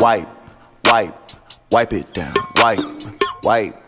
Wipe, wipe, wipe it down. Wipe, wipe.